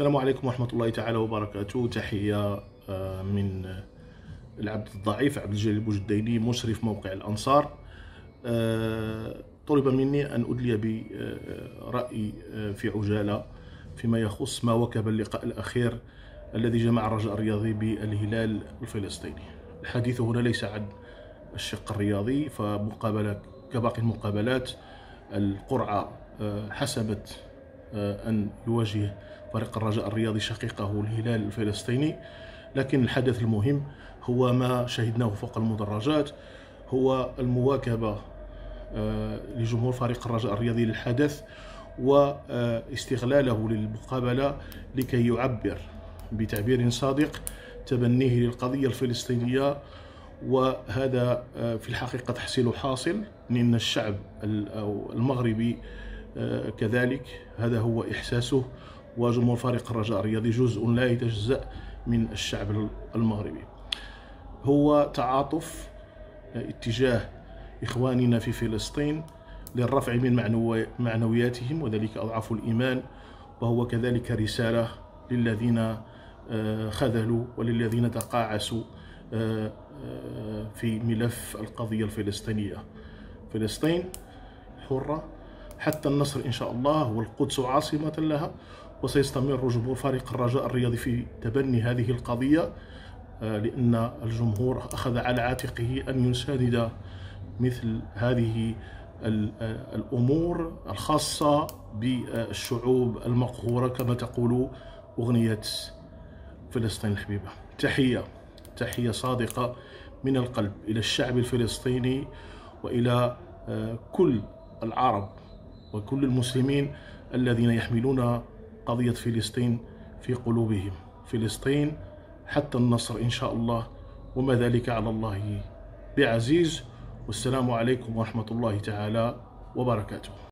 السلام عليكم ورحمة الله تعالى وبركاته. تحية آه، من العبد الضعيف عبد الجليل بوجديني مشرف موقع الأنصار. آه، طلب مني أن أدلي برأيي آه، في عجالة فيما يخص ما وكب اللقاء الأخير الذي جمع الرجاء الرياضي بالهلال الفلسطيني. الحديث هنا ليس عن الشق الرياضي فمقابلة كباقي المقابلات القرعة حسبت أن يواجه فريق الرجاء الرياضي شقيقه الهلال الفلسطيني. لكن الحدث المهم هو ما شهدناه فوق المدرجات هو المواكبة آه، لجمهور فريق الرجاء الرياضي للحدث واستغلاله للمقابلة لكي يعبر بتعبير صادق تبنيه للقضية الفلسطينية. وهذا آه، في الحقيقة تحصيل حاصل لأن الشعب المغربي آه، كذلك هذا هو إحساسه وجمهور فريق الرجاء الرياضي جزء لا يتجزأ من الشعب المغربي. هو تعاطف اتجاه إخواننا في فلسطين للرفع من معنوياتهم وذلك أضعف الإيمان وهو كذلك رسالة للذين آه، خذلوا وللذين تقاعسوا آه، آه، في ملف القضية الفلسطينية. فلسطين حرة حتى النصر إن شاء الله والقدس عاصمة لها وسيستمر جمهور فريق الرجاء الرياضي في تبني هذه القضية آه، لأن الجمهور أخذ على عاتقه أن يساند مثل هذه آه، الأمور الخاصة بالشعوب المقهورة كما تقول أغنية فلسطين الحبيبة. تحية تحية صادقة من القلب إلى الشعب الفلسطيني وإلى آه، كل العرب. وكل المسلمين الذين يحملون قضية فلسطين في قلوبهم. فلسطين حتى النصر إن شاء الله وما ذلك على الله بعزيز. والسلام عليكم ورحمة الله تعالى وبركاته.